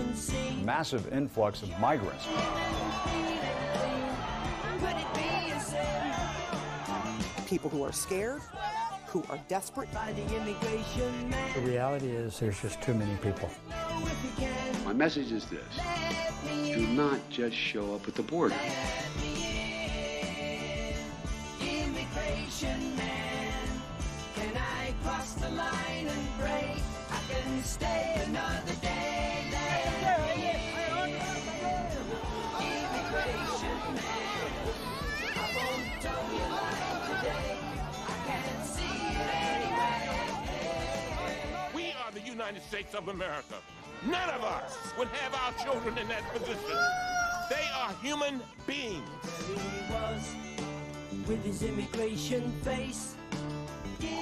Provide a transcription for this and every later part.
emergency. Massive influx of migrants. Could it be a sin People who are scared, who are desperate. by the immigration man? The reality is there's just too many people. Know if you can My message is this do not just show up at the border. United States of America. None of us would have our children in that position. They are human beings. He was with his immigration face.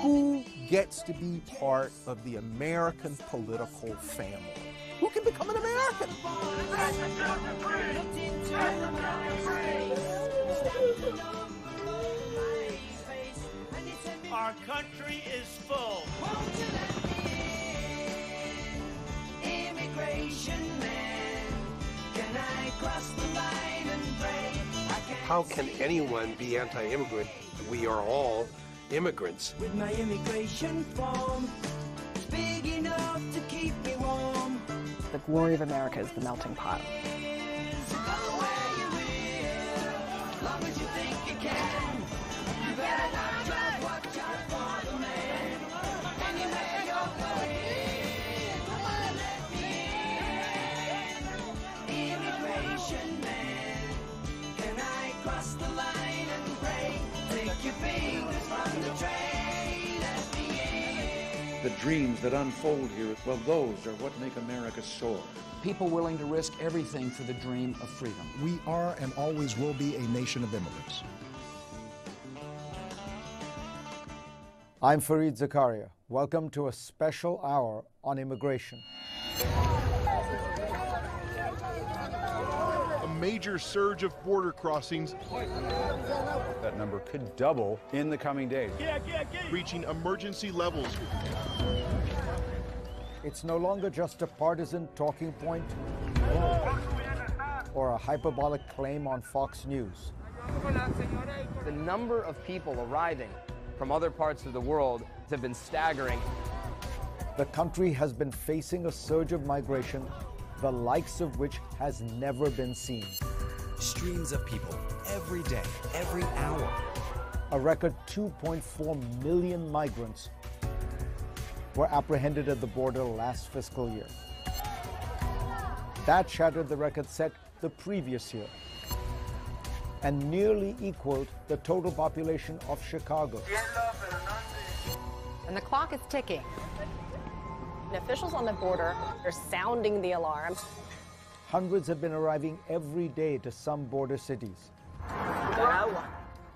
Who gets to be part of the American political family? Who can become an American? Our country is full. How can anyone be anti immigrant? We are all immigrants. with my immigration form. It's big enough to keep me warm. The glory of America is the melting pot. Dreams that unfold here, well, those are what make America soar. People willing to risk everything for the dream of freedom. We are and always will be a nation of immigrants. I'm Fareed Zakaria. Welcome to a special hour on immigration. A major surge of border crossings That number could double in the coming days. reaching emergency levels. It's no longer just a partisan talking point or a hyperbolic claim on Fox News. The number of people arriving from other parts of the world have been staggering. The country has been facing a surge of migration, the likes of which has never been seen. Streams of people every day, every hour. A record 2.4 million migrants were apprehended at the border last fiscal year. That shattered the record set the previous year and nearly equaled the total population of Chicago. And the clock is ticking. And officials on the border are sounding the alarm. Hundreds have been arriving every day to some border cities.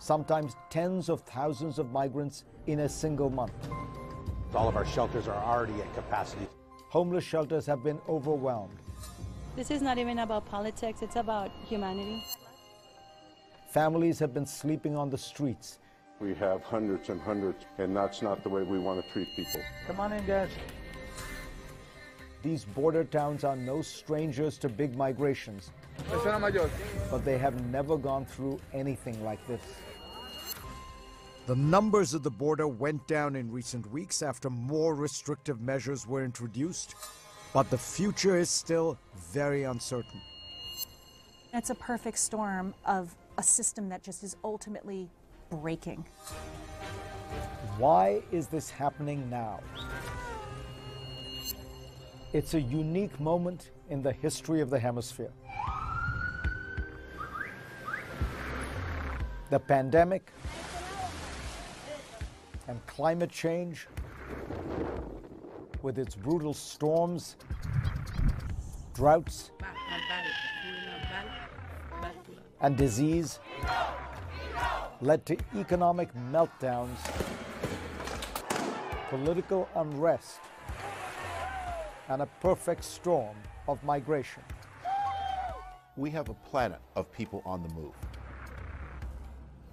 Sometimes tens of thousands of migrants in a single month. All of our shelters are already at capacity. Homeless shelters have been overwhelmed. This is not even about politics, it's about humanity. Families have been sleeping on the streets. We have hundreds and hundreds, and that's not the way we want to treat people. Come on in, guys. These border towns are no strangers to big migrations, but they have never gone through anything like this. The numbers at the border went down in recent weeks after more restrictive measures were introduced, but the future is still very uncertain. It's a perfect storm of a system that just is ultimately breaking. Why is this happening now? It's a unique moment in the history of the hemisphere. The pandemic and climate change, with its brutal storms, droughts, and disease, led to economic meltdowns, political unrest, and a perfect storm of migration. We have a planet of people on the move.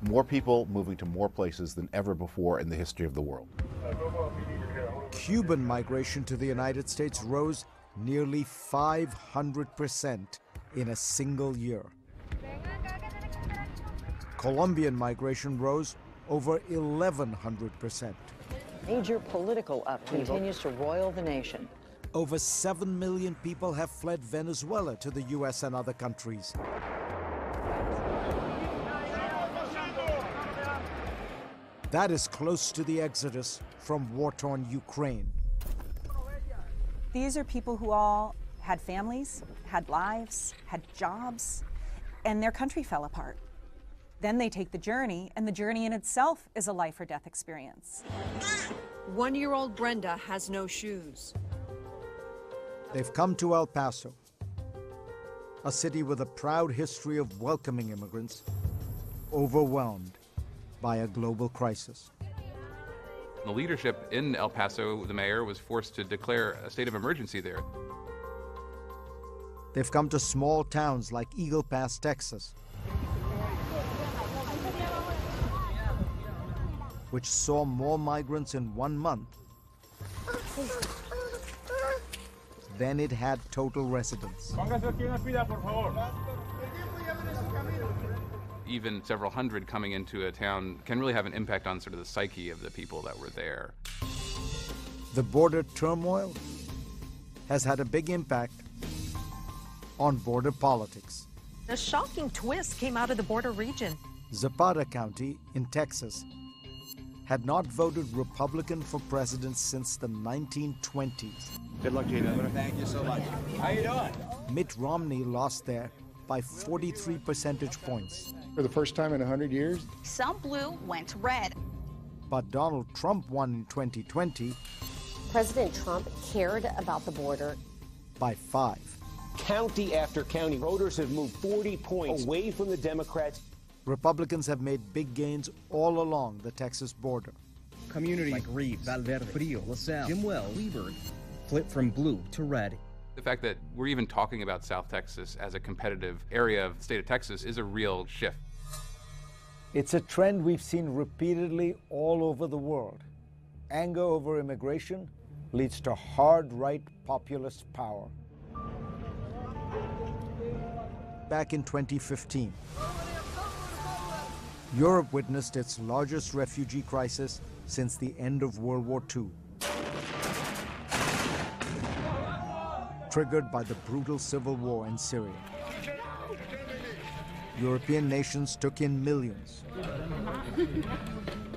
More people moving to more places than ever before in the history of the world. Cuban migration to the United States rose nearly 500% in a single year. Colombian migration rose over 1,100%. Major political upheaval continues to roil the nation. Over 7 million people have fled Venezuela to the US and other countries. That is close to the exodus from war torn Ukraine. These are people who all had families, had lives, had jobs, and their country fell apart. Then they take the journey, and the journey in itself is a life or death experience. One year old Brenda has no shoes. They've come to El Paso, a city with a proud history of welcoming immigrants, overwhelmed by a global crisis. The leadership in El Paso, the mayor, was forced to declare a state of emergency there. They've come to small towns like Eagle Pass, Texas, which saw more migrants in one month than it had total residents. Even several hundred coming into a town can really have an impact on sort of the psyche of the people that were there. The border turmoil has had a big impact on border politics. A shocking twist came out of the border region. Zapata County in Texas had not voted Republican for president since the 1920s. Good luck, Jada. Thank you so much. How are you doing? Mitt Romney lost there by 43 percentage points. For the first time in 100 years? Some blue went red. But Donald Trump won in 2020 President Trump cared about the border. by five. County after county, voters have moved 40 points away from the Democrats. Republicans have made big gains all along the Texas border. Communities like Reeves, Val Verde, Frio, LaSalle, Jim Wells, Kleberg flipped from blue to red. The fact that we're even talking about South Texas as a competitive area of the state of Texas is a real shift. It's a trend we've seen repeatedly all over the world. Anger over immigration leads to hard right populist power. Back in 2015, Europe witnessed its largest refugee crisis since the end of World War II. Triggered by the brutal civil war in Syria. European nations took in millions.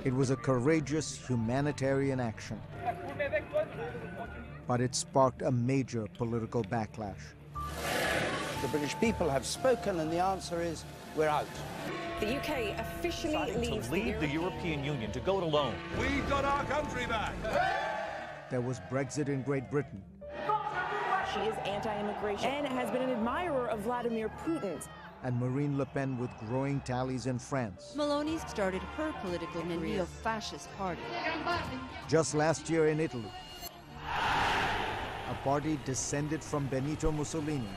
It was a courageous humanitarian action, but it sparked a major political backlash. The British people have spoken, and the answer is we're out. The UK officially leaves to leave the European Union, to go it alone. We've got our country back. There was Brexit in Great Britain, She is anti-immigration and has been an admirer of Vladimir Putin. and Marine Le Pen with growing tallies in France. Meloni started her political career in a neo-fascist party. Just last year in Italy, a party descended from Benito Mussolini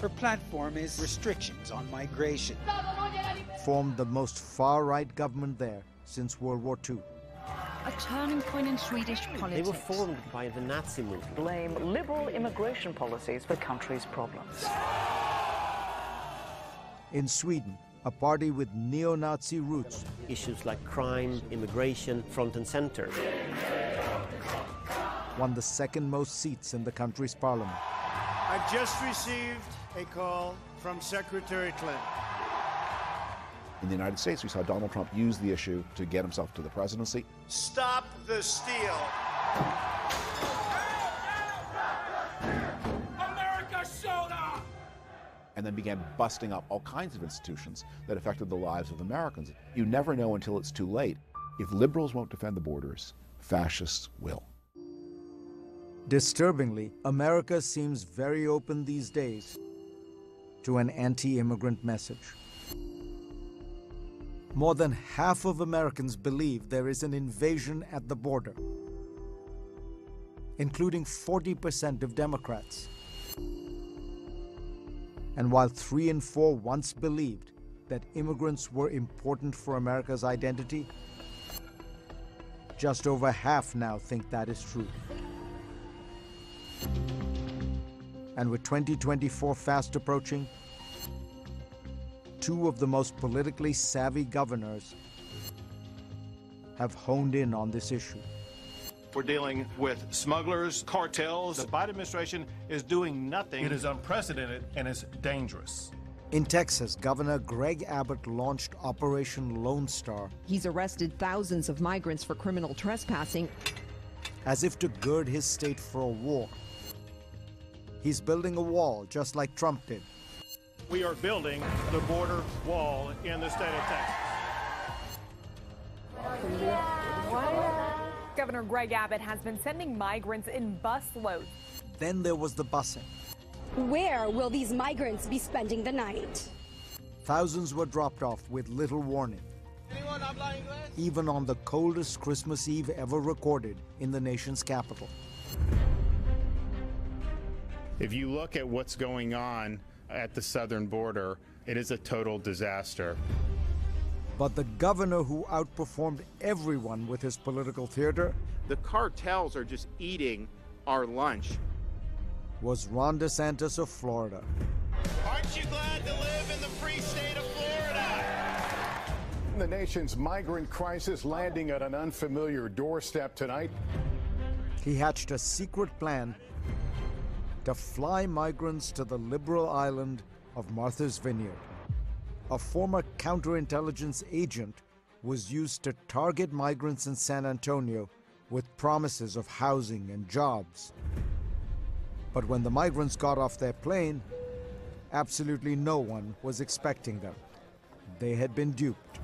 Her platform is restrictions on migration. formed the most far-right government there since World War II. A turning point in Swedish politics. They were formed by the Nazi movement. Blame liberal immigration policies for the country's problems. In Sweden, a party with neo-Nazi roots Issues like crime, immigration, front and center. won the second most seats in the country's parliament. I've just received a call from Secretary Clinton. In the United States, we saw Donald Trump use the issue to get himself to the presidency. Stop the steal. America soda! and then began busting up all kinds of institutions that affected the lives of Americans. You never know until it's too late. If liberals won't defend the borders, fascists will. Disturbingly, America seems very open these days to an anti immigrant message. More than half of Americans believe there is an invasion at the border, including 40% of Democrats. And while three in four once believed that immigrants were important for America's identity, just over half now think that is true. And with 2024 fast approaching, two of the most politically savvy governors have honed in on this issue. We're dealing with smugglers, cartels. The Biden administration is doing nothing. It is unprecedented and it's dangerous. In Texas, Governor Greg Abbott launched Operation Lone Star. He's arrested thousands of migrants for criminal trespassing. As if to gird his state for a war. He's building a wall just like Trump did. We are building the border wall in the state of Texas. Governor Greg Abbott has been sending migrants in busloads. Then there was the busing. Where will these migrants be spending the night? Thousands were dropped off with little warning. Even on the coldest Christmas Eve ever recorded in the nation's capital. If you look at what's going on at the southern border, it is a total disaster. But the governor who outperformed everyone with his political theater The cartels are just eating our lunch. was Ron DeSantis of Florida. Aren't you glad to live in the free state of Florida? The nation's migrant crisis landing at an unfamiliar doorstep tonight. He hatched a secret plan to fly migrants to the liberal island of Martha's Vineyard. A former counterintelligence agent was used to target migrants in San Antonio with promises of housing and jobs. But when the migrants got off their plane, absolutely no one was expecting them. They had been duped.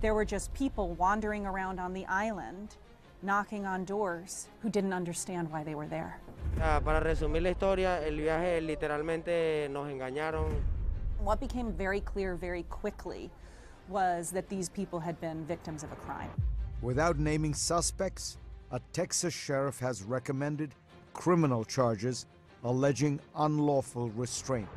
There were just people wandering around on the island, knocking on doors, who didn't understand why they were there. Ah, para resumir la historia, el viaje literalmente nos engañaron. What became very clear very quickly was that these people had been victims of a crime. Without naming suspects, a Texas sheriff has recommended criminal charges alleging unlawful restraint.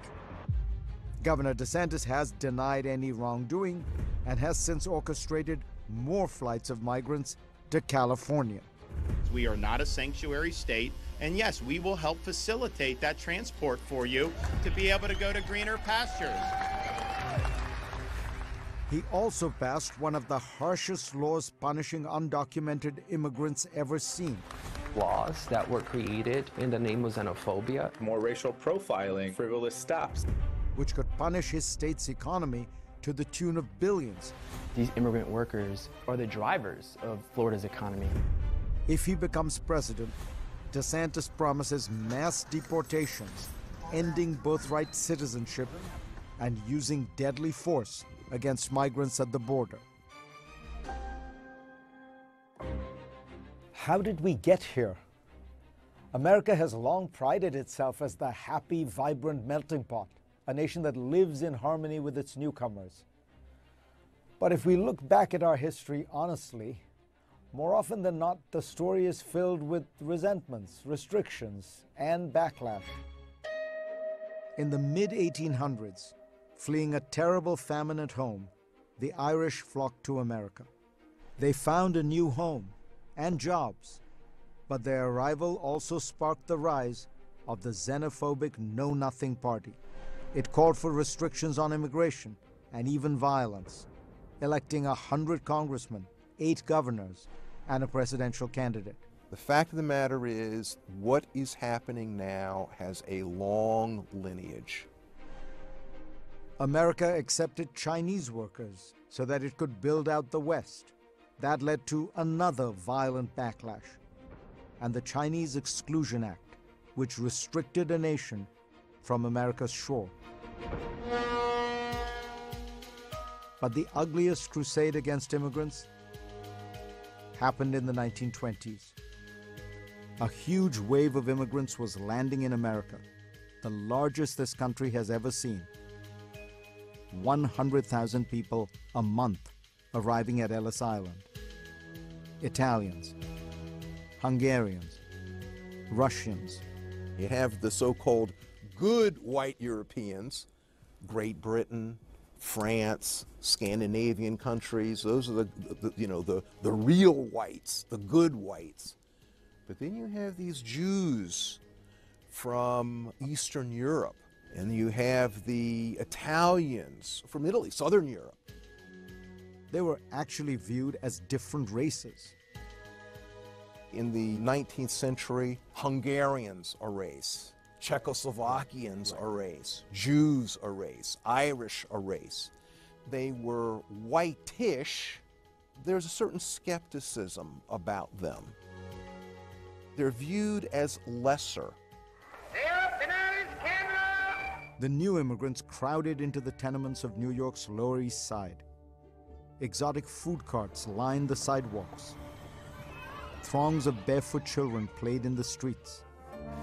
Governor DeSantis has denied any wrongdoing and has since orchestrated more flights of migrants to California. We are not a sanctuary state, and yes, we will help facilitate that transport for you to be able to go to greener pastures. He also passed one of the harshest laws punishing undocumented immigrants ever seen. Laws that were created in the name of xenophobia. More racial profiling, frivolous stops. Which could punish his state's economy to the tune of billions. These immigrant workers are the drivers of Florida's economy. If he becomes president, DeSantis promises mass deportations, ending birthright citizenship, and using deadly force against migrants at the border. How did we get here? America has long prided itself as the happy, vibrant melting pot, a nation that lives in harmony with its newcomers. But if we look back at our history honestly, more often than not, the story is filled with resentments, restrictions, and backlash. In the mid 1800s, fleeing a terrible famine at home, the Irish flocked to America. They found a new home and jobs, but their arrival also sparked the rise of the xenophobic Know Nothing Party. It called for restrictions on immigration and even violence, electing a hundred congressmen, eight governors, and a presidential candidate. The fact of the matter is, what is happening now has a long lineage. America accepted Chinese workers so that it could build out the West. That led to another violent backlash, and the Chinese Exclusion Act, which restricted a nation from America's shore. But the ugliest crusade against immigrants happened in the 1920s. A huge wave of immigrants was landing in America, the largest this country has ever seen. 100,000 people a month arriving at Ellis Island. Italians, Hungarians, Russians. You have the so called good white Europeans, Great Britain, France, Scandinavian countries. Those are the, the, you know the the real whites, the good whites. But then you have these Jews from Eastern Europe, and you have the Italians from Italy, Southern Europe. They were actually viewed as different races. In the 19th century, Hungarians a race, Czechoslovakians a race, Jews a race, Irish a race. They were whitish. There's a certain skepticism about them. They're viewed as lesser. The new immigrants crowded into the tenements of New York's Lower East Side. Exotic food carts lined the sidewalks. Throngs of barefoot children played in the streets.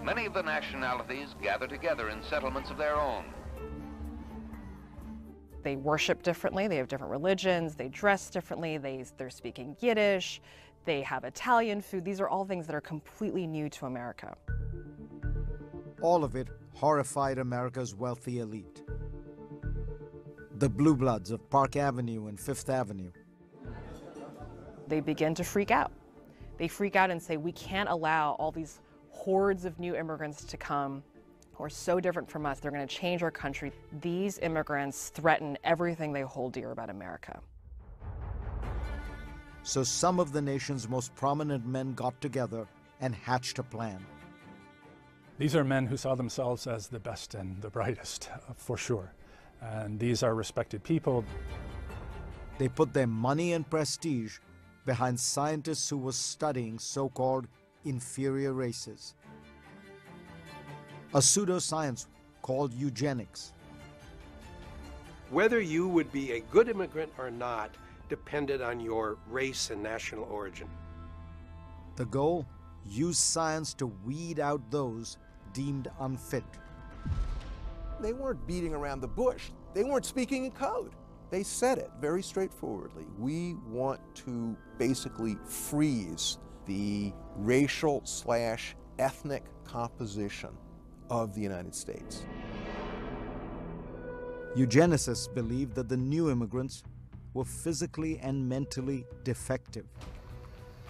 Many of the nationalities gather together in settlements of their own. They worship differently, they have different religions, they dress differently, they, they're speaking Yiddish, they have Italian food. These are all things that are completely new to America. All of it horrified America's wealthy elite. The blue bloods of Park Avenue and Fifth Avenue. They begin to freak out. They freak out and say, we can't allow all these hordes of new immigrants to come who are so different from us. They're going to change our country. These immigrants threaten everything they hold dear about America. So some of the nation's most prominent men got together and hatched a plan. These are men who saw themselves as the best and the brightest, uh, for sure. And these are respected people. They put their money and prestige behind scientists who were studying so called inferior races. A pseudoscience called eugenics. Whether you would be a good immigrant or not depended on your race and national origin. The goal? Use science to weed out those deemed unfit. They weren't beating around the bush. They weren't speaking in code. They said it very straightforwardly. We want to basically freeze the racial slash ethnic composition of the United States. Eugenicists believed that the new immigrants were physically and mentally defective.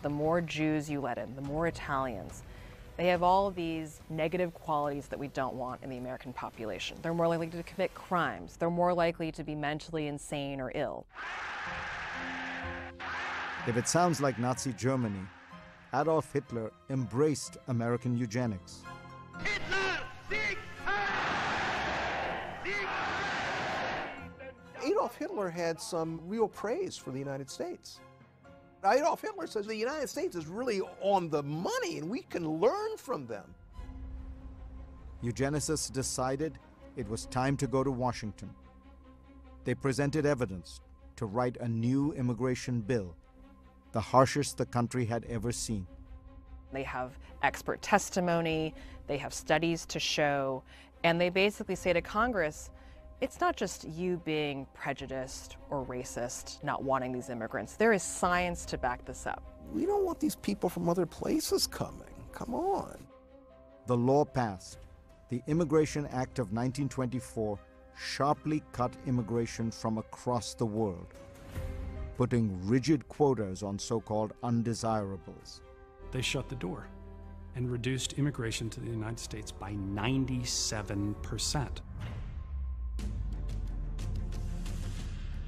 The more Jews you let in, the more Italians, they have all these negative qualities that we don't want in the American population. They're more likely to commit crimes. They're more likely to be mentally insane or ill. If it sounds like Nazi Germany, Adolf Hitler embraced American eugenics. Adolf Hitler had some real praise for the United States. Adolf Hitler says the United States is really on the money and we can learn from them. Eugenicists decided it was time to go to Washington. They presented evidence to write a new immigration bill, the harshest the country had ever seen. They have expert testimony, they have studies to show, and they basically say to Congress, it's not just you being prejudiced or racist, not wanting these immigrants. There is science to back this up. We don't want these people from other places coming. Come on. The law passed. The Immigration Act of 1924 sharply cut immigration from across the world, putting rigid quotas on so called undesirables. They shut the door and reduced immigration to the United States by 97%.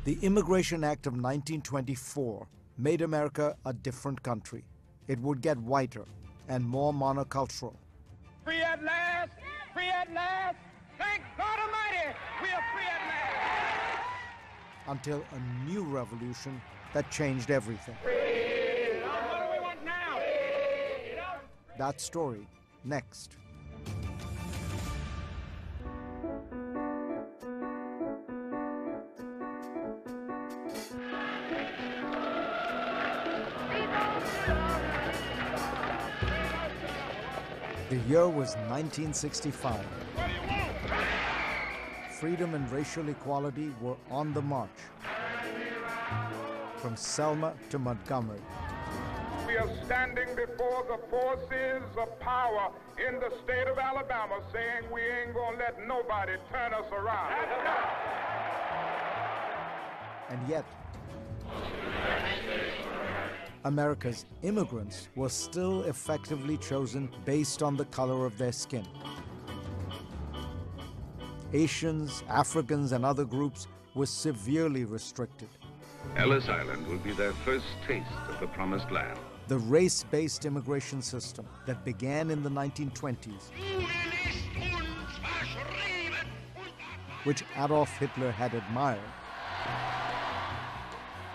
The Immigration Act of 1924 made America a different country. It would get whiter and more monocultural. Free at last! Free at last! Thank God Almighty! We are free at last! Until a new revolution that changed everything. That story next. The year was 1965. Freedom and racial equality were on the march. From Selma to Montgomery. We are standing before the forces of power in the state of Alabama saying we ain't gonna let nobody turn us around. And yet, America's immigrants were still effectively chosen based on the color of their skin. Asians, Africans, and other groups were severely restricted. Ellis Island will be their first taste of the promised land. The race based immigration system that began in the 1920s, which Adolf Hitler had admired,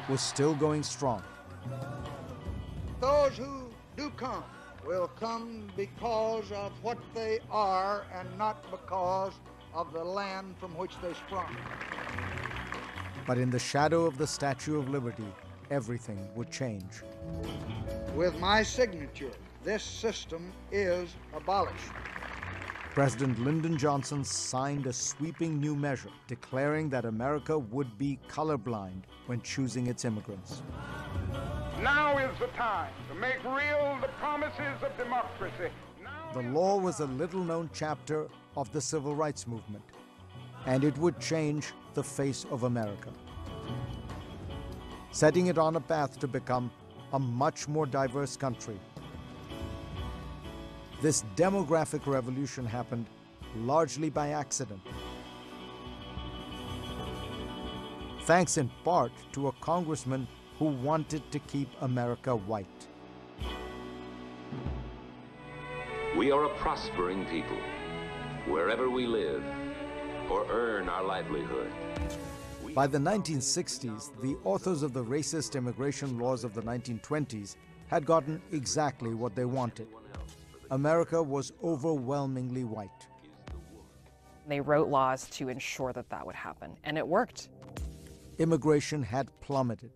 was still going strong. Those who do come will come because of what they are and not because of the land from which they sprung. But in the shadow of the Statue of Liberty, everything would change. With my signature, this system is abolished. President Lyndon Johnson signed a sweeping new measure declaring that America would be colorblind when choosing its immigrants. Now is the time to make real the promises of democracy. The law was a little known chapter of the civil rights movement, and it would change the face of America, setting it on a path to become a much more diverse country. This demographic revolution happened largely by accident. Thanks in part to a congressman who wanted to keep America white. We are a prospering people, wherever we live or earn our livelihood. By the 1960s, the authors of the racist immigration laws of the 1920s had gotten exactly what they wanted. America was overwhelmingly white. They wrote laws to ensure that that would happen, and it worked. Immigration had plummeted.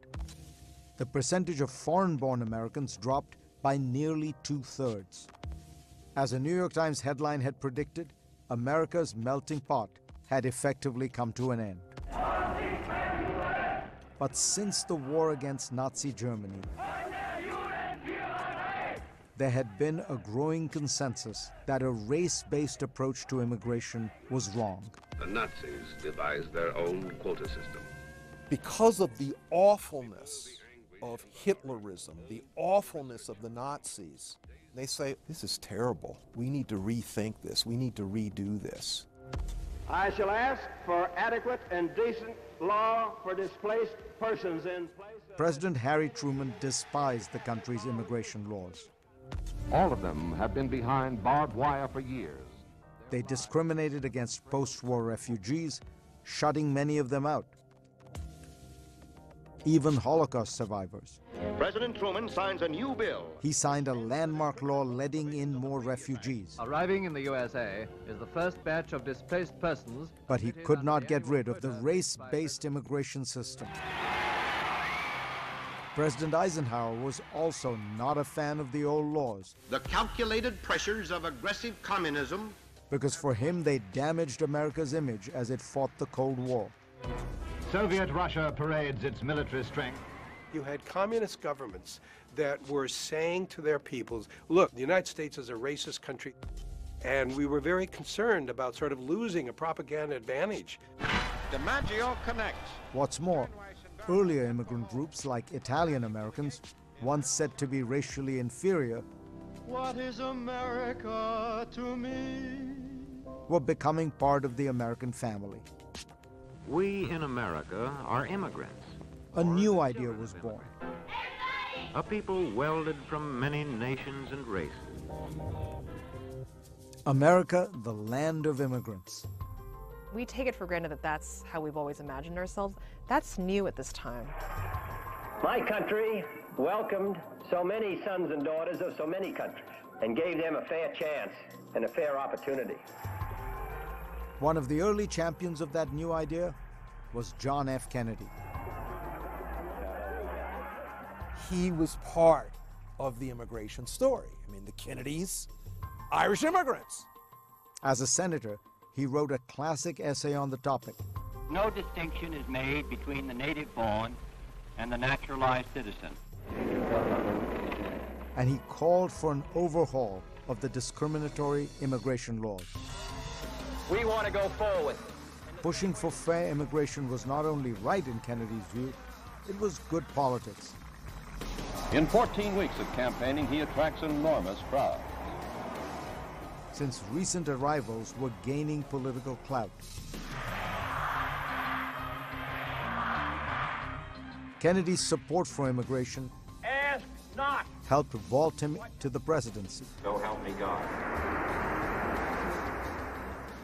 The percentage of foreign born Americans dropped by nearly two thirds. As a New York Times headline had predicted, America's melting pot had effectively come to an end. But since the war against Nazi Germany, there had been a growing consensus that a race based approach to immigration was wrong. The Nazis devised their own quota system. Because of the awfulness of Hitlerism, the awfulness of the Nazis, they say, this is terrible. We need to rethink this. We need to redo this. I shall ask for adequate and decent law for displaced persons in place. President Harry Truman despised the country's immigration laws. All of them have been behind barbed wire for years. They discriminated against post war refugees, shutting many of them out. Even Holocaust survivors. President Truman signs a new bill. He signed a landmark law letting in more refugees. Arriving in the USA is the first batch of displaced persons. But he could not get rid of the race based immigration system. President Eisenhower was also not a fan of the old laws. The calculated pressures of aggressive communism. Because for him, they damaged America's image as it fought the Cold War. Soviet Russia parades its military strength. You had communist governments that were saying to their peoples, look, the United States is a racist country. And we were very concerned about sort of losing a propaganda advantage. DiMaggio connects. What's more, earlier immigrant groups like Italian Americans, once said to be racially inferior, what is America to me? were becoming part of the American family. We in America are immigrants. A new idea was born. A people welded from many nations and races. America, the land of immigrants. We take it for granted that that's how we've always imagined ourselves. That's new at this time. My country welcomed so many sons and daughters of so many countries and gave them a fair chance and a fair opportunity. One of the early champions of that new idea was John F. Kennedy. He was part of the immigration story. I mean, the Kennedys, Irish immigrants. As a senator, he wrote a classic essay on the topic. No distinction is made between the native born and the naturalized citizen. And he called for an overhaul of the discriminatory immigration laws. We want to go forward. Pushing for fair immigration was not only right in Kennedy's view, it was good politics. In 14 weeks of campaigning, he attracts enormous crowds. since recent arrivals were gaining political clout. Kennedy's support for immigration Ask not. helped vault him to the presidency. So help me God.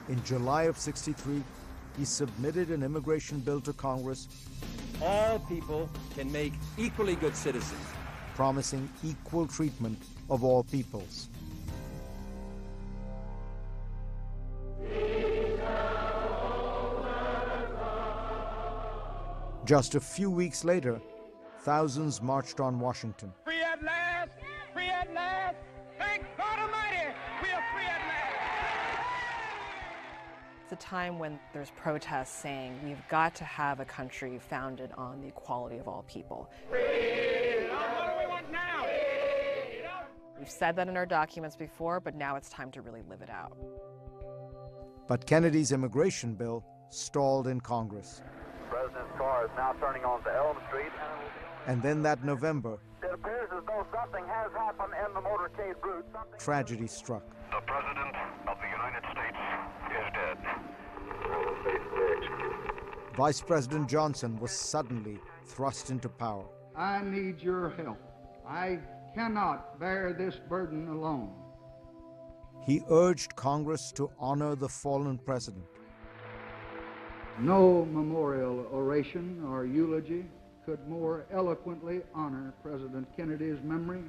In July of 63, he submitted an immigration bill to Congress All people can make equally good citizens. promising equal treatment of all peoples. Just a few weeks later, thousands marched on Washington. Free time when there's protests saying we've got to have a country founded on the equality of all people. What do we want now? We've said that in our documents before, but now it's time to really live it out. But Kennedy's immigration bill stalled in Congress. President's car is now turning onto Elm Street. And then that November, It appears as though something has happened in the motorcade route. Something tragedy struck. the President of the United States is dead. Vice President Johnson was suddenly thrust into power. I need your help. I cannot bear this burden alone. He urged Congress to honor the fallen president. No memorial oration or eulogy could more eloquently honor President Kennedy's memory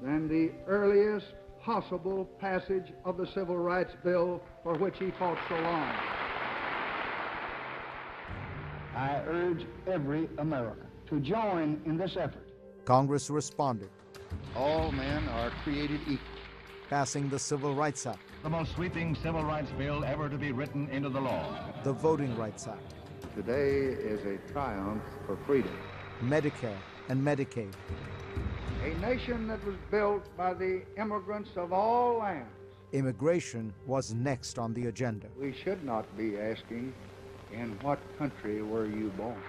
than the earliest possible passage of the Civil Rights Bill for which he fought so long. I urge every American to join in this effort. Congress responded, All men are created equal. passing the Civil Rights Act, The most sweeping civil rights bill ever to be written into the law. the Voting Rights Act, Today is a triumph for freedom. Medicare, and Medicaid. A nation that was built by the immigrants of all lands. Immigration was next on the agenda. We should not be asking, in what country were you born?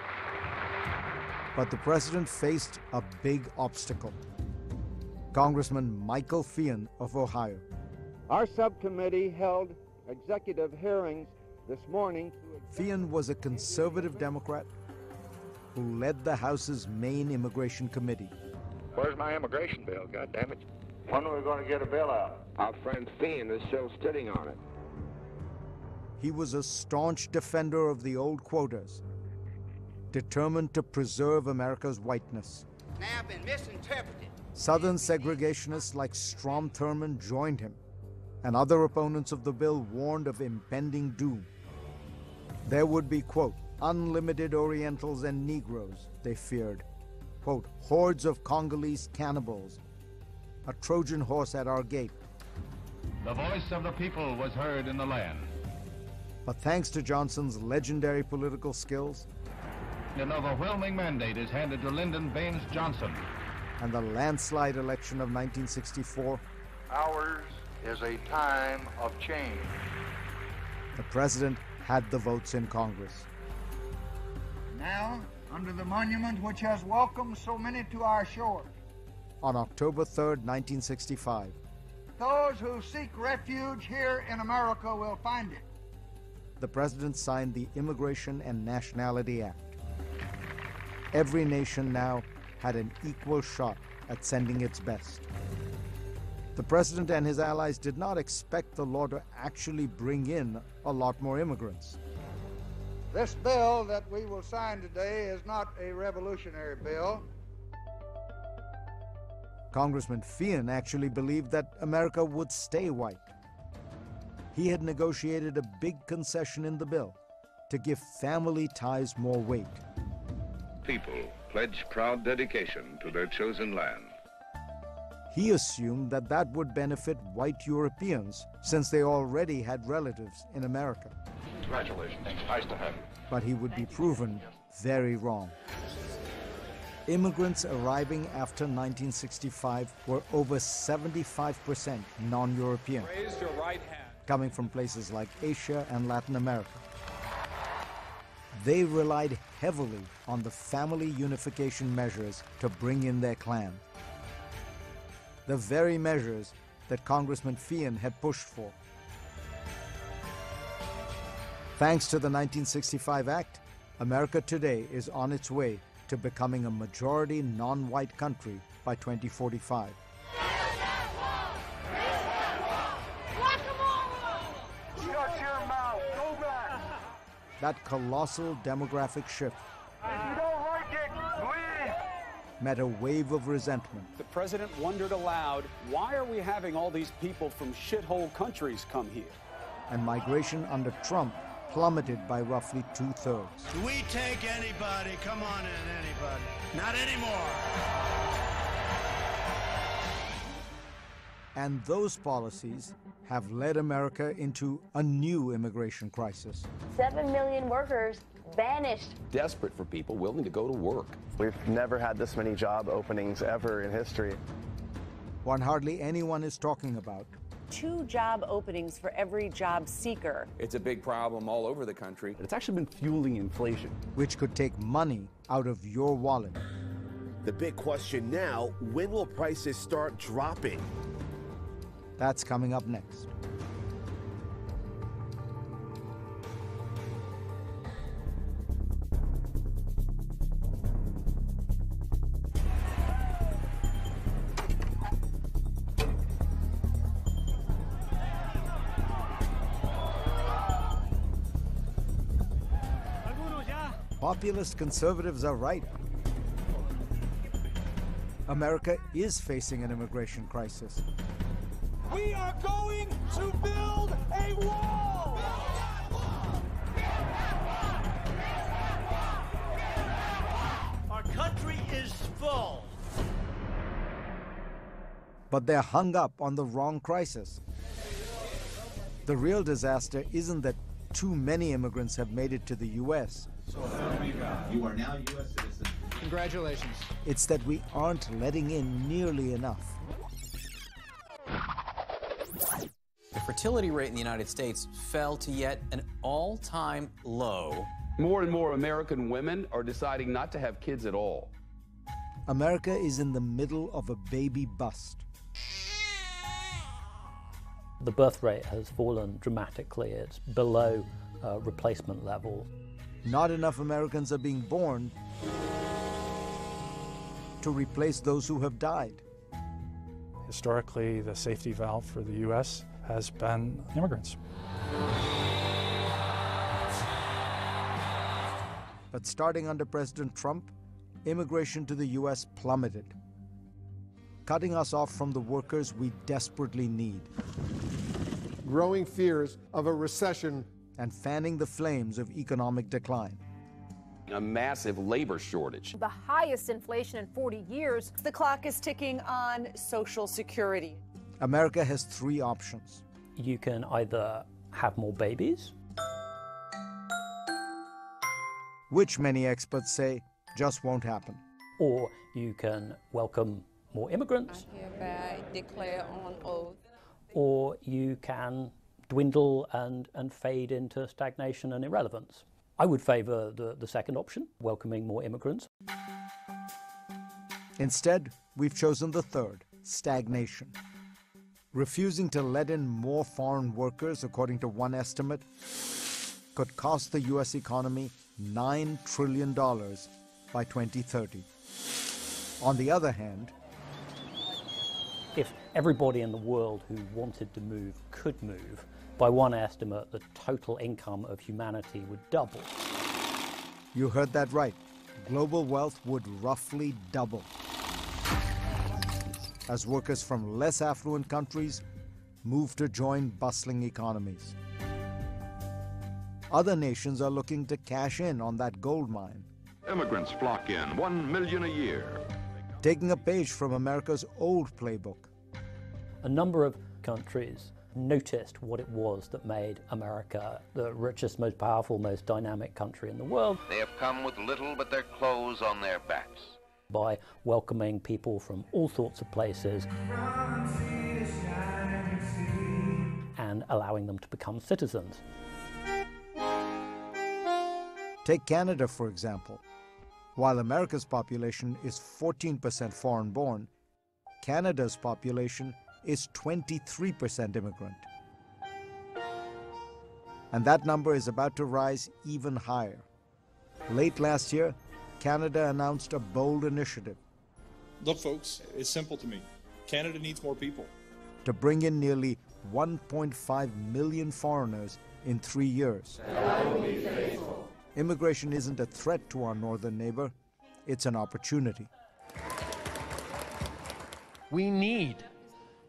But the president faced a big obstacle. Congressman Michael Feighan of Ohio. Our subcommittee held executive hearings this morning to Feighan was a conservative Democrat who led the House's main immigration committee. Where's my immigration bill, God damn it? When are we going to get a bill out? Our friend Feighan is still sitting on it. He was a staunch defender of the old quotas, determined to preserve America's whiteness. Now been misinterpreted. Southern segregationists like Strom Thurmond joined him, and other opponents of the bill warned of impending doom. There would be, quote, unlimited Orientals and Negroes, they feared, quote, hordes of Congolese cannibals, a Trojan horse at our gate. The voice of the people was heard in the land. But thanks to Johnson's legendary political skills An overwhelming mandate is handed to Lyndon Baines Johnson. and the landslide election of 1964, Ours is a time of change. the president had the votes in Congress. Now, under the monument which has welcomed so many to our shore, On October 3, 1965, those who seek refuge here in America will find it. The president signed the Immigration and Nationality Act. Every nation now had an equal shot at sending its best. The president and his allies did not expect the law to actually bring in a lot more immigrants. This bill that we will sign today is not a revolutionary bill. Congressman Feighan actually believed that America would stay white. He had negotiated a big concession in the bill to give family ties more weight. People pledge proud dedication to their chosen land. He assumed that that would benefit white Europeans since they already had relatives in America. Congratulations. Nice to have you. But he would be proven very wrong. Immigrants arriving after 1965 were over 75% non European, Raise your right hand. Coming from places like Asia and Latin America. They relied heavily on the family unification measures to bring in their clan. The very measures that Congressman Feighan had pushed for. Thanks to the 1965 Act, America today is on its way to becoming a majority non white country by 2045. That colossal demographic shift If you don't like it, met a wave of resentment. The president wondered aloud, why are we having all these people from shithole countries come here? and migration under Trump plummeted by roughly two thirds. Do we take anybody? Come on in, anybody. Not anymore. And those policies have led America into a new immigration crisis. Seven million workers vanished. Desperate for people willing to go to work. We've never had this many job openings ever in history. One hardly anyone is talking about. Two job openings for every job seeker. It's a big problem all over the country. It's actually been fueling inflation. Which could take money out of your wallet. The big question now when will prices start dropping? That's coming up next. Populist conservatives are right. America is facing an immigration crisis. We are going to build a wall. Our country is full. But they're hung up on the wrong crisis. The real disaster isn't that too many immigrants have made it to the U.S. You are now U.S. citizen. Congratulations. It's that we aren't letting in nearly enough. Fertility rate in the United States fell to yet an all time low. More and more American women are deciding not to have kids at all. America is in the middle of a baby bust. The birth rate has fallen dramatically. It's below uh, replacement level. Not enough Americans are being born to replace those who have died. Historically, the safety valve for the U.S. has been immigrants. But starting under President Trump, immigration to the U.S. plummeted, cutting us off from the workers we desperately need. Growing fears of a recession and fanning the flames of economic decline. A massive labor shortage. The highest inflation in 40 years. The clock is ticking on Social Security. America has three options. You can either have more babies, which many experts say just won't happen, or you can welcome more immigrants. I hereby declare on oath. Or you can dwindle and, and fade into stagnation and irrelevance. I would favour the, the second option, welcoming more immigrants. Instead, we've chosen the third, stagnation. Refusing to let in more foreign workers, according to one estimate, could cost the U.S. economy $9 trillion by 2030. On the other hand, if everybody in the world who wanted to move could move, by one estimate, the total income of humanity would double. You heard that right. Global wealth would roughly double. As workers from less affluent countries move to join bustling economies. Other nations are looking to cash in on that gold mine. Immigrants flock in, one million a year. Taking a page from America's old playbook. A number of countries noticed what it was that made America the richest, most powerful, most dynamic country in the world. They have come with little but their clothes on their backs. By welcoming people from all sorts of places and allowing them to become citizens. Take Canada, for example. While America's population is 14% foreign born, Canada's population is 23% immigrant. And that number is about to rise even higher. Late last year, Canada announced a bold initiative. Look, folks, it's simple to me. Canada needs more people. To bring in nearly 1.5 million foreigners in three years. Immigration isn't a threat to our northern neighbor, it's an opportunity. We need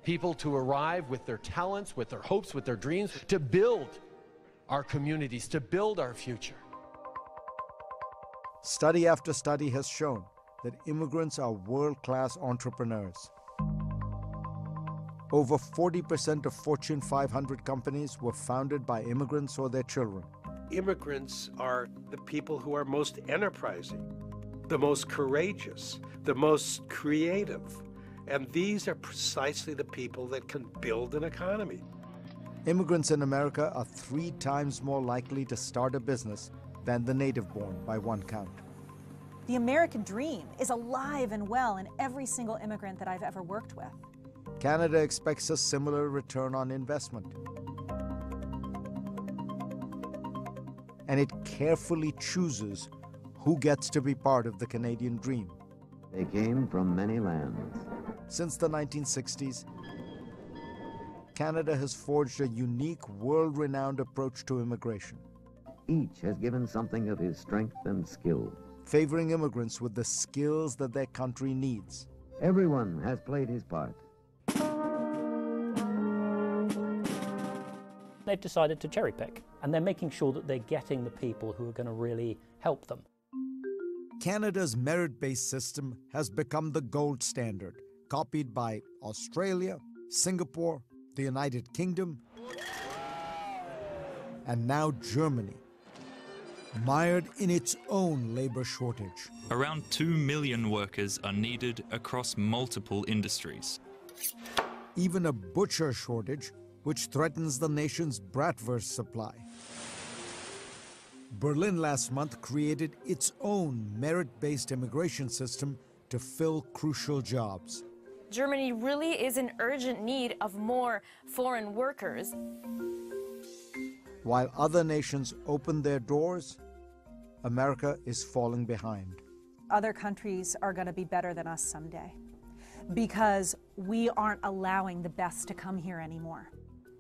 people to arrive with their talents, with their hopes, with their dreams, to build our communities, to build our future. Study after study has shown that immigrants are world class entrepreneurs. Over 40% of Fortune 500 companies were founded by immigrants or their children. Immigrants are the people who are most enterprising, the most courageous, the most creative. And these are precisely the people that can build an economy. Immigrants in America are three times more likely to start a business than the native born by one count. The American dream is alive and well in every single immigrant that I've ever worked with. Canada expects a similar return on investment. And it carefully chooses who gets to be part of the Canadian dream. They came from many lands. Since the 1960s, Canada has forged a unique, world renowned approach to immigration. Each has given something of his strength and skill, favoring immigrants with the skills that their country needs. Everyone has played his part. They've decided to cherry pick, and they're making sure that they're getting the people who are going to really help them. Canada's merit based system has become the gold standard, copied by Australia, Singapore, the United Kingdom, and now Germany, mired in its own labor shortage. Around 2 million workers are needed across multiple industries. Even a butcher shortage, which threatens the nation's bratwurst supply. Berlin last month created its own merit based immigration system to fill crucial jobs. Germany really is in urgent need of more foreign workers. While other nations open their doors, America is falling behind. Other countries are going to be better than us someday because we aren't allowing the best to come here anymore.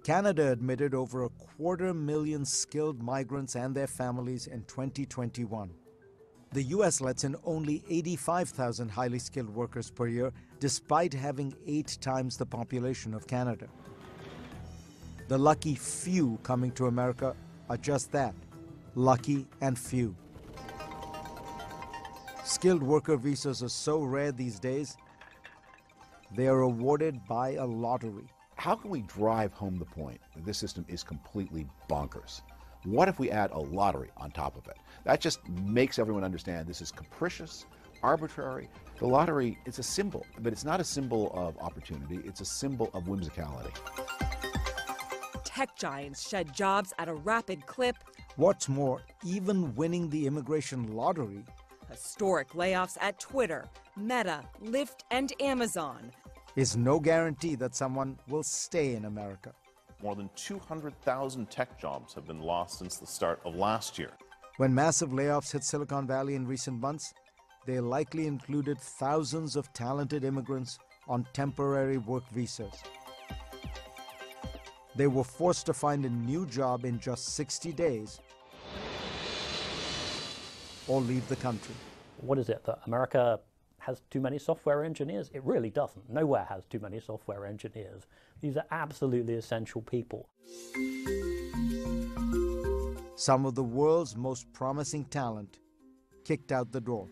Canada admitted over a quarter million skilled migrants and their families in 2021. The U.S. lets in only 85,000 highly skilled workers per year, despite having eight times the population of Canada. The lucky few coming to America are just that lucky and few. Skilled worker visas are so rare these days, they are awarded by a lottery. How can we drive home the point that this system is completely bonkers? What if we add a lottery on top of it? That just makes everyone understand this is capricious, arbitrary. The lottery is a symbol, but it's not a symbol of opportunity, it's a symbol of whimsicality. Tech giants shed jobs at a rapid clip. What's more, even winning the immigration lottery Historic layoffs at Twitter, Meta, Lyft, and Amazon. Is no guarantee that someone will stay in America. More than 200,000 tech jobs have been lost since the start of last year. When massive layoffs hit Silicon Valley in recent months, they likely included thousands of talented immigrants on temporary work visas. They were forced to find a new job in just 60 days or leave the country. What is it that America has too many software engineers? It really doesn't. Nowhere has too many software engineers. These are absolutely essential people. Some of the world's most promising talent kicked out the door.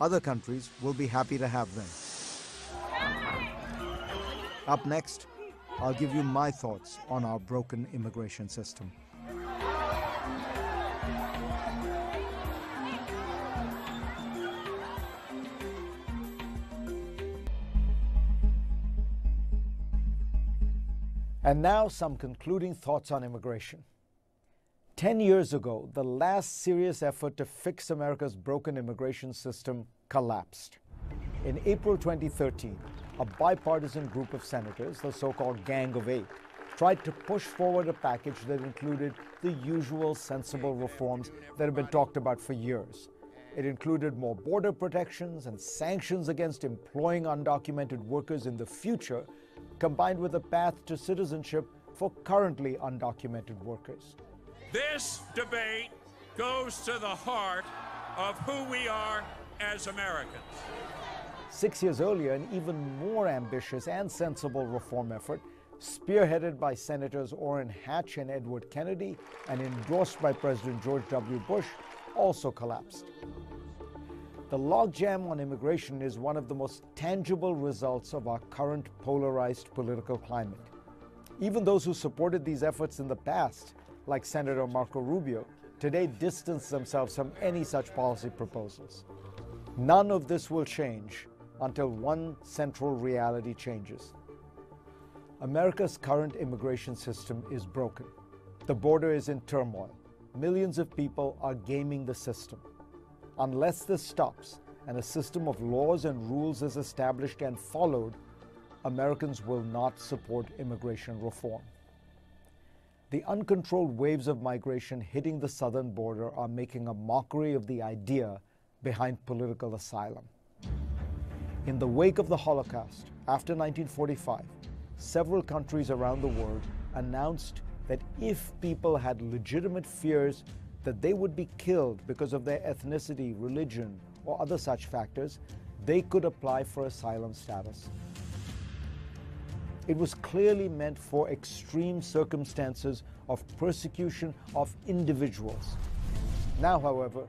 Other countries will be happy to have them. Up next, I'll give you my thoughts on our broken immigration system. And now, some concluding thoughts on immigration. Ten years ago, the last serious effort to fix America's broken immigration system collapsed. In April 2013, a bipartisan group of senators, the so called Gang of Eight, tried to push forward a package that included the usual sensible reforms that have been talked about for years. It included more border protections and sanctions against employing undocumented workers in the future, combined with a path to citizenship for currently undocumented workers. This debate goes to the heart of who we are as Americans. Six years earlier, an even more ambitious and sensible reform effort, spearheaded by Senators Orrin Hatch and Edward Kennedy and endorsed by President George W. Bush, also collapsed. The logjam on immigration is one of the most tangible results of our current polarized political climate. Even those who supported these efforts in the past, like Senator Marco Rubio, today distance themselves from any such policy proposals. None of this will change until one central reality changes. America's current immigration system is broken. The border is in turmoil. Millions of people are gaming the system. Unless this stops and a system of laws and rules is established and followed, Americans will not support immigration reform. The uncontrolled waves of migration hitting the southern border are making a mockery of the idea behind political asylum. In the wake of the Holocaust, after 1945, several countries around the world announced that if people had legitimate fears that they would be killed because of their ethnicity, religion, or other such factors, they could apply for asylum status. It was clearly meant for extreme circumstances of persecution of individuals. Now, however,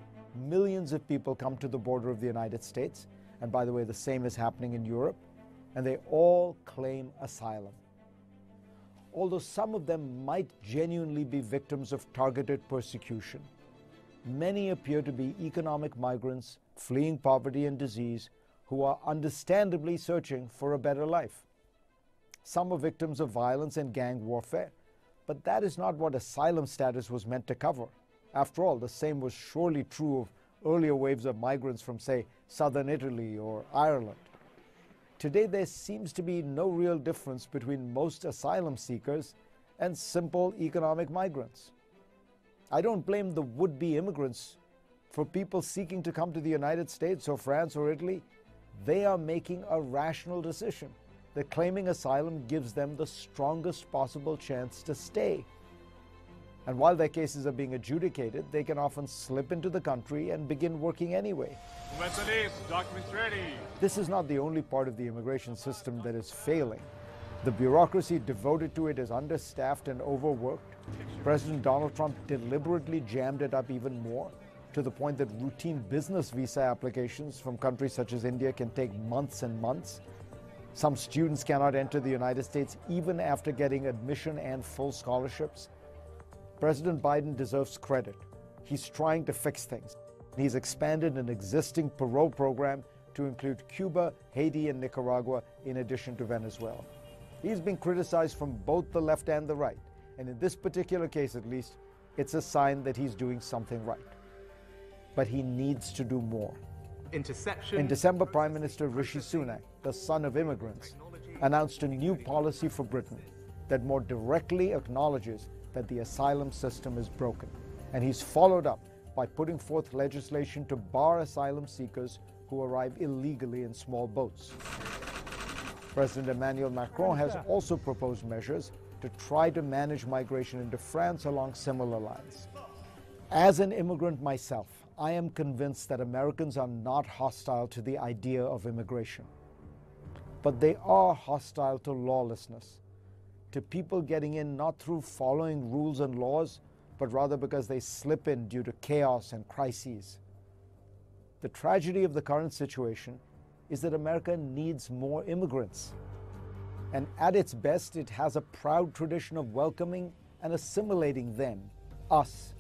millions of people come to the border of the United States, and by the way, the same is happening in Europe, and they all claim asylum. Although some of them might genuinely be victims of targeted persecution, many appear to be economic migrants fleeing poverty and disease who are understandably searching for a better life. Some are victims of violence and gang warfare, but that is not what asylum status was meant to cover. After all, the same was surely true of earlier waves of migrants from, say, southern Italy or Ireland. Today, there seems to be no real difference between most asylum seekers and simple economic migrants. I don't blame the would be immigrants for people seeking to come to the United States or France or Italy. They are making a rational decision that claiming asylum gives them the strongest possible chance to stay. And while their cases are being adjudicated, they can often slip into the country and begin working anyway. This is not the only part of the immigration system that is failing. The bureaucracy devoted to it is understaffed and overworked. President Donald Trump deliberately jammed it up even more to the point that routine business visa applications from countries such as India can take months and months. Some students cannot enter the United States even after getting admission and full scholarships. President Biden deserves credit. He's trying to fix things. He's expanded an existing parole program to include Cuba, Haiti, and Nicaragua, in addition to Venezuela. He's been criticized from both the left and the right, and in this particular case at least, it's a sign that he's doing something right. But he needs to do more. Interception. In December, Prime Minister Rishi Sunak, the son of immigrants, announced a new policy for Britain that more directly acknowledges that the asylum system is broken. And he's followed up by putting forth legislation to bar asylum seekers who arrive illegally in small boats. President Emmanuel Macron has also proposed measures to try to manage migration into France along similar lines. As an immigrant myself, I am convinced that Americans are not hostile to the idea of immigration, but they are hostile to lawlessness, to people getting in not through following rules and laws, but rather because they slip in due to chaos and crises. The tragedy of the current situation is that America needs more immigrants. And at its best, it has a proud tradition of welcoming and assimilating them, us.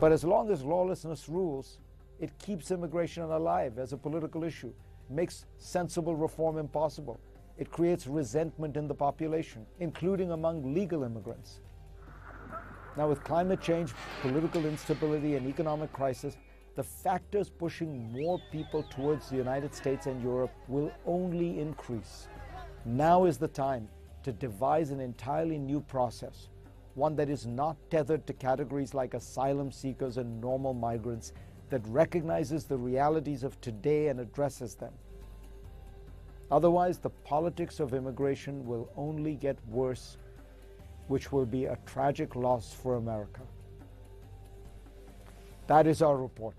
But as long as lawlessness rules, it keeps immigration alive as a political issue, makes sensible reform impossible. It creates resentment in the population, including among legal immigrants. Now, with climate change, political instability, and economic crisis, the factors pushing more people towards the United States and Europe will only increase. Now is the time to devise an entirely new process, one that is not tethered to categories like asylum seekers and normal migrants, that recognizes the realities of today and addresses them. Otherwise, the politics of immigration will only get worse, which will be a tragic loss for America. That is our report.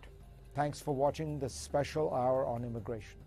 Thanks for watching this special hour on immigration.